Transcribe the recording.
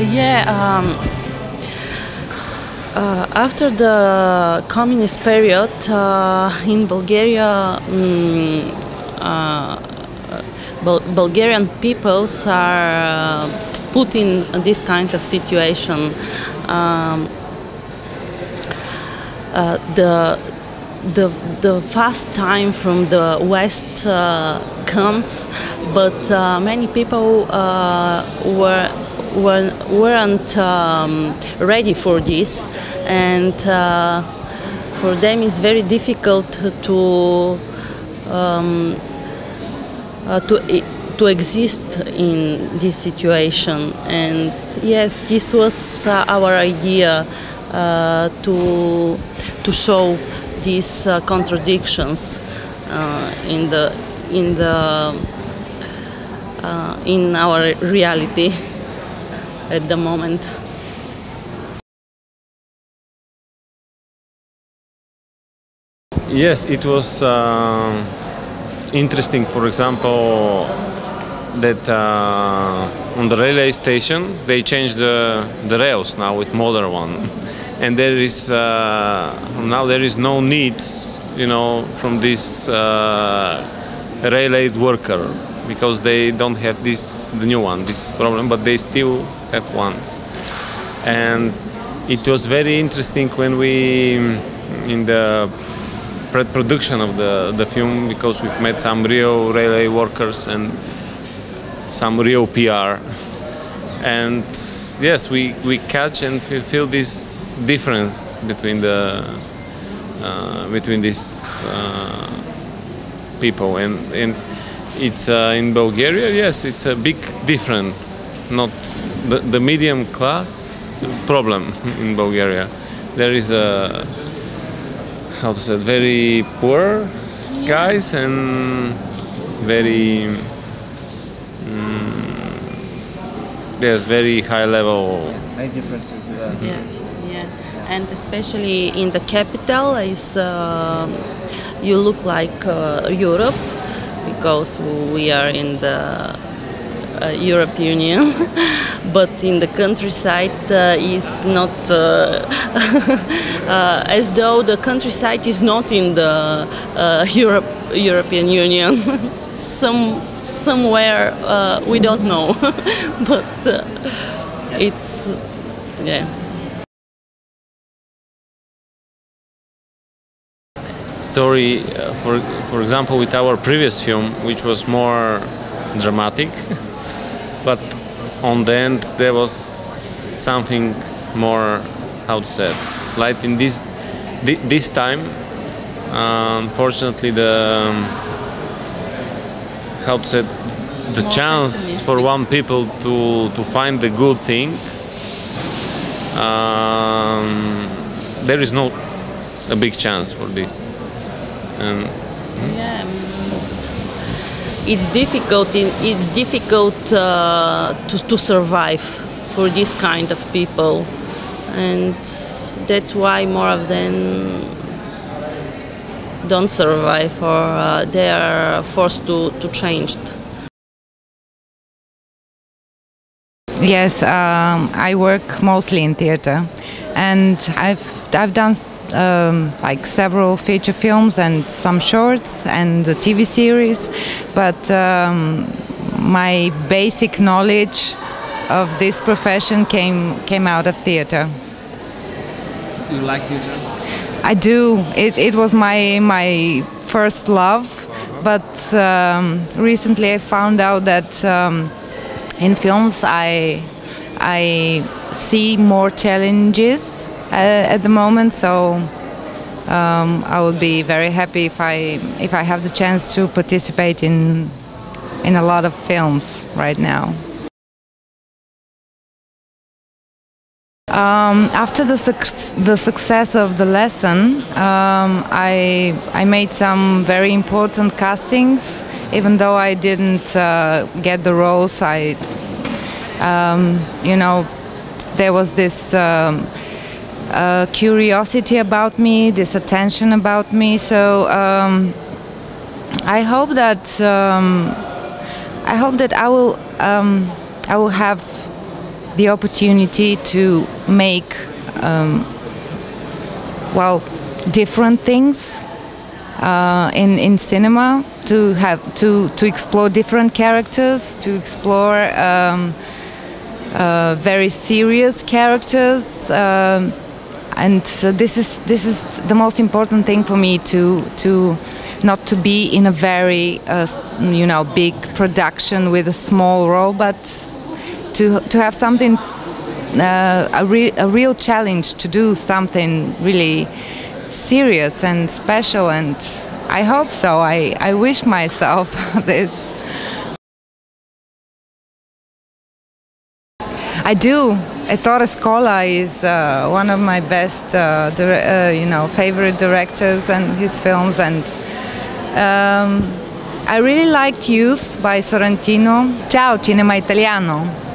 Yeah. Um, uh, after the communist period uh, in Bulgaria, um, uh, Bul- Bulgarian peoples are uh, put in this kind of situation. Um, uh, the the the fast time from the west uh, comes, but uh, many people uh, were, were weren't um, ready for this, and uh, for them it's very difficult to um, uh, to to exist in this situation. And yes, this was uh, our idea uh, to to show these uh, contradictions in the in the uh, in our reality at the moment. Yes, it was uh, interesting. For example, that uh, on the railway station they changed the, the rails now with modern one, and there is uh, now there is no need, you know, from this railway worker because they don't have this the new one this problem, but they still have ones, and it was very interesting when we in the pre-production of the, the film because we've met some real railway workers and some real PR. And yes, we, we catch and we feel this difference between the uh, between these uh, people and and it's uh, in Bulgaria. Yes, it's a big difference. Not the, the medium class. It's a problem in Bulgaria. There is a how to say very poor guys and very mm, yes very high level Many differences. Yeah, yeah, and especially in the capital is uh, you look like uh, Europe because we are in the uh, Europe Union, but in the countryside uh, is not uh, uh, as though the countryside is not in the uh, Europe European Union. Some somewhere uh, we don't know, but it's yeah. Story uh, for for example with our previous film which was more dramatic but on the end there was something more how to say it, like in this thi- this time uh, unfortunately the um, how to say it, the More chance for one people to to find the good thing um, there is no a big chance for this and Yeah, it's difficult. in- It's difficult uh, to, to survive for this kind of people, and that's why more of them don't survive or uh, they are forced to, to change. Yes, um, I work mostly in theater, and I've I've done um, like several feature films and some shorts and a TV series, but um, my basic knowledge of this profession came came out of theater. You like theater? I do. It, it was my my first love, but um, recently I found out that um, in films I I see more challenges uh, at the moment. So um, I would be very happy if I if I have the chance to participate in in a lot of films right now. Um, after the, suc- the success of the lesson, um, I, I made some very important castings. Even though I didn't uh, get the roles, I, um, you know, there was this um, uh, curiosity about me, this attention about me. So um, I hope that um, I hope that I will um, I will have the opportunity to make um, well different things uh, in in cinema to have to to explore different characters to explore um, uh, very serious characters um, and uh, this is this is the most important thing for me to to not to be in a very uh, you know big production with a small role but to to have something uh, a, re- a real challenge to do something really serious and special. And I hope so. I, I wish myself this I do. Ettore Scola is uh, one of my best, uh, uh, you know, favorite directors and his films. And um, I really liked Youth by Sorrentino. Ciao, cinema italiano.